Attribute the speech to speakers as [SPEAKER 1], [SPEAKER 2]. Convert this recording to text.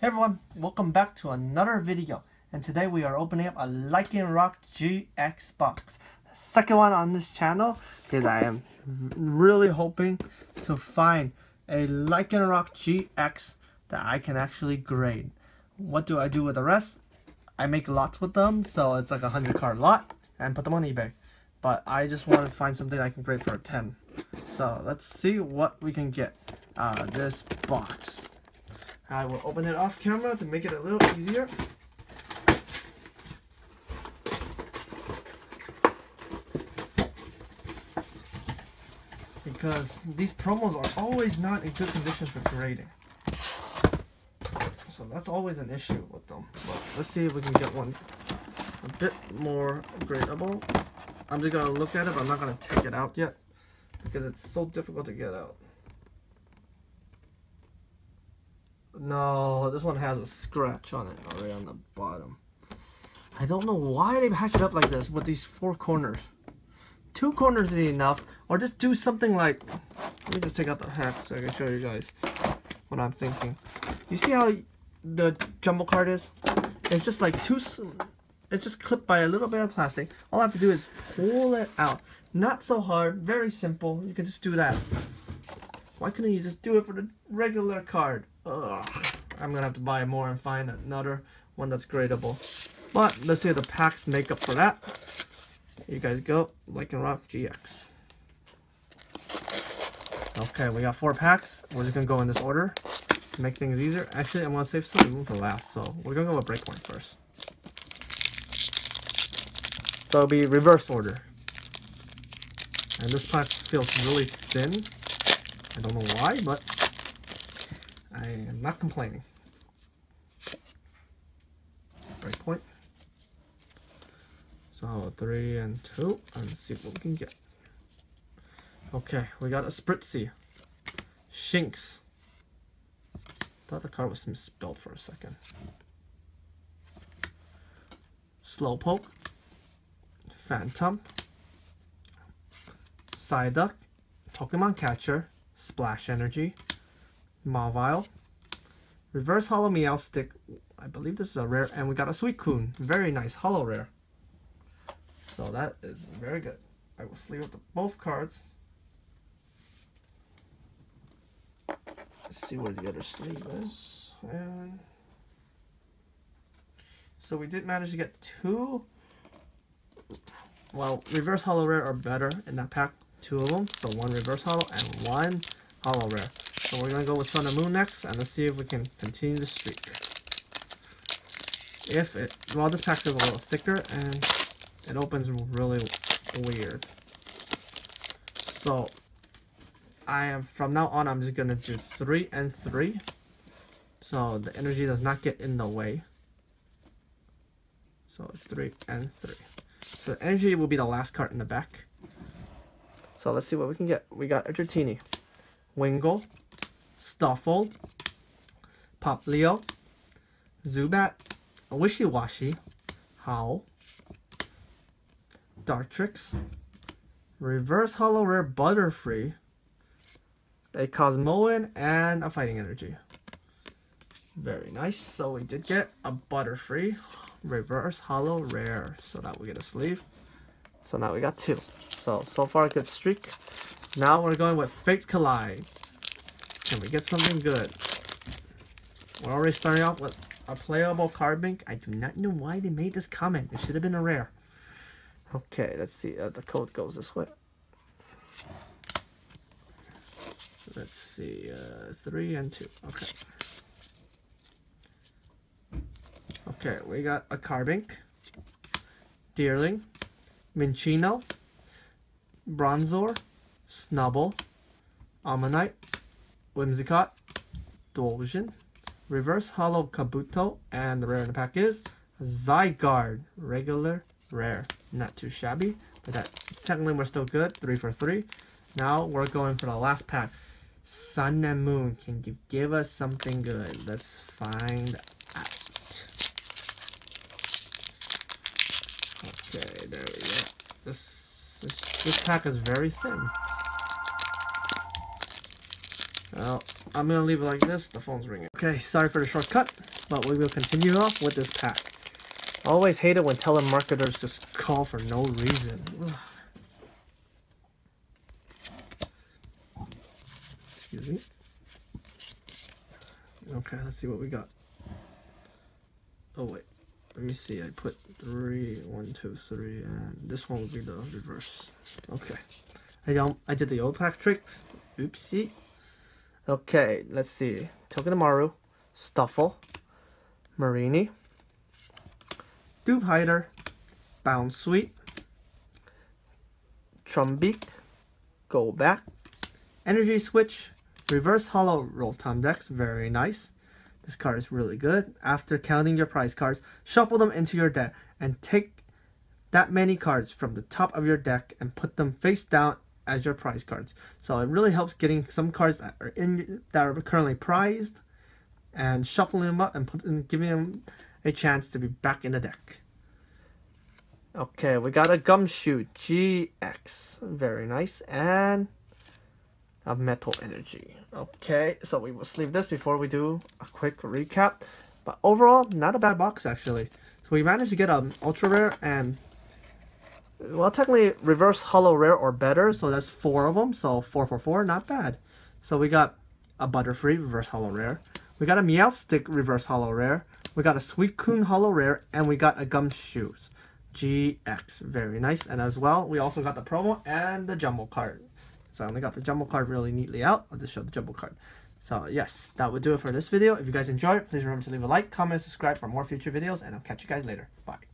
[SPEAKER 1] Hey everyone, welcome back to another video. And today we are opening up a Lycanroc GX box. Second one on this channel because I am really hoping to find a Lycanroc GX that I can actually grade. What do I do with the rest? I make lots with them, so it's like a 100 card lot and put them on eBay. But I just want to find something I can grade for a 10. So let's see what we can get out of this box. I will open it off camera to make it a little easier. Because these promos are always not in good conditions for grading. So that's always an issue with them. But let's see if we can get one a bit more gradable. I'm just gonna look at it, but I'm not gonna take it out yet because it's so difficult to get out. No, this one has a scratch on it already on the bottom. I don't know why they pack it up like this with these four corners. Two corners is enough, or just do something like, let me just take out the hat so I can show you guys what I'm thinking. You see how the jumbo card is? It's just like two, it's just clipped by a little bit of plastic. All I have to do is pull it out. Not so hard, very simple. You can just do that. Why couldn't you just do it for the regular card? Ugh. I'm gonna have to buy more and find another one that's gradable. But let's see if the packs make up for that. Here you guys go, Lycanroc GX. Okay, we got four packs. We're just gonna go in this order to make things easier. Actually, I'm gonna save some room for last, so we're gonna go with Breakpoint first. So it'll be reverse order. And this pack feels really thin. I don't know why, but I am not complaining. Breakpoint. So three and two, and see what we can get. Okay, we got a Spritzee. Shinx. Thought the card was misspelled for a second. Slowpoke. Phantump. Psyduck. Pokemon Catcher. Splash Energy. Mawile. Reverse Hollow Meowstic. I believe this is a rare. And we got a Suicune. Very nice. Hollow rare. So that is very good. I will sleeve up the both cards. Let's see where the other sleeve is. And so we did manage to get two. Well, reverse hollow rare are better in that pack. Two of them. So one reverse hollow and one hollow rare. So we're going to go with Sun and Moon next, and let's see if we can continue the streak. If it, well, this pack is a little thicker, and it opens really weird. So, I am, from now on, I'm just going to do 3 and 3. So the energy does not get in the way. So it's 3 and 3. So the energy will be the last card in the back. So let's see what we can get. We got a Dratini, Stufful, Popplio, Zubat, Wishiwashi, Howl, Dartrix, Reverse Hollow Rare Butterfree, a Cosmoem, and a Fighting Energy. Very nice. So we did get a Butterfree Reverse Hollow Rare. So now we get a sleeve. So now we got two. So, so far good streak. Now we're going with Fate Collide. Can we get something good? We're already starting off with a playable Carbink. I do not know why they made this comment. It should have been a rare. Okay, let's see. Uh, the code goes this way. Let's see. Uh, three and two. Okay. Okay, we got a Carbink, Deerling, Minccino, Bronzor, Snubbull, Omanyte, Whimsicott, Dolgen, Reverse Hollow Kabuto, and the rare in the pack is Zygarde, regular rare. Not too shabby, but that technically we're still good. Three for three. Now we're going for the last pack. Sun and Moon, can you give us something good? Let's find out. Okay, there we go. This, this, this pack is very thin. Well, I'm gonna leave it like this. The phone's ringing. Okay, sorry for the shortcut. but we will continue off with this pack. Always hate it when telemarketers just call for no reason. Excuse me. Okay, let's see what we got. Oh wait, let me see. I put three, one, two, three, and this one will be the reverse. Okay, I don't. I did the old pack trick. Oopsie. Okay, let's see. Togedemaru, Stufful, Mareanie, Dupe Hider, Bounsweet, Trumbeak, Golbat, Energy Switch, Reverse Hollow Rotom Dex, very nice. This card is really good. After counting your prize cards, shuffle them into your deck and take that many cards from the top of your deck and put them face down as your prize cards. So it really helps getting some cards that are in that are currently prized and shuffling them up and, put, and giving them a chance to be back in the deck. Okay, we got a Gumshoe GX. Very nice. And a metal energy. Okay, so we will sleeve this before we do a quick recap. But overall, not a bad box actually. So we managed to get an ultra rare and well, technically reverse hollow rare or better. So that's four of them. So four for four, not bad. So we got a Butterfree reverse hollow rare. We got a Meowstic reverse hollow rare. We got a Sweet Suicune hollow rare, and we got a Gumshoos GX. Very nice. And as well, we also got the promo and the jumbo card. So I only got the jumbo card really neatly out. I'll just show the jumbo card. So yes, that would do it for this video. If you guys enjoyed, please remember to leave a like, comment, subscribe for more future videos, and I'll catch you guys later. Bye.